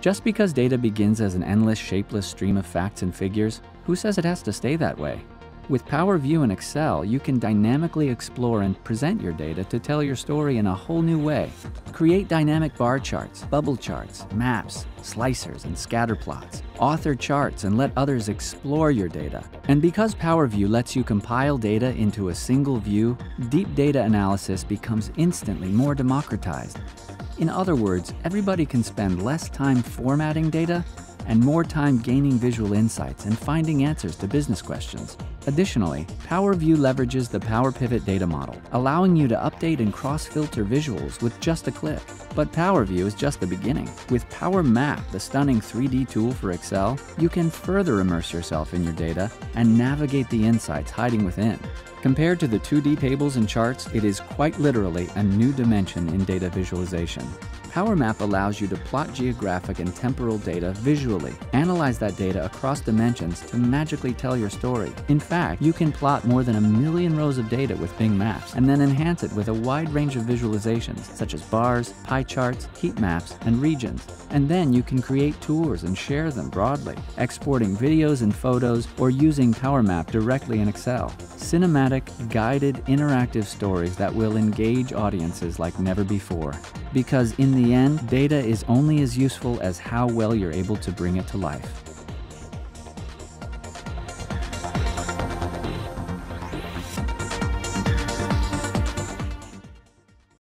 Just because data begins as an endless, shapeless stream of facts and figures, who says it has to stay that way? With Power View and Excel, you can dynamically explore and present your data to tell your story in a whole new way. Create dynamic bar charts, bubble charts, maps, slicers, and scatter plots. Author charts and let others explore your data. And because Power View lets you compile data into a single view, deep data analysis becomes instantly more democratized. In other words, everybody can spend less time formatting data and more time gaining visual insights and finding answers to business questions. Additionally, PowerView leverages the Power Pivot data model, allowing you to update and cross-filter visuals with just a click. But PowerView is just the beginning. With Power Map, the stunning 3D tool for Excel, you can further immerse yourself in your data and navigate the insights hiding within. Compared to the 2D tables and charts, it is quite literally a new dimension in data visualization. Power Map allows you to plot geographic and temporal data visually, analyze that data across dimensions to magically tell your story. In fact, you can plot more than a million rows of data with Bing Maps and then enhance it with a wide range of visualizations such as bars, pie charts, heat maps, and regions. And then you can create tours and share them broadly, exporting videos and photos or using Power Map directly in Excel. Cinematic, guided, interactive stories that will engage audiences like never before. Because in the end, data is only as useful as how well you're able to bring it to life.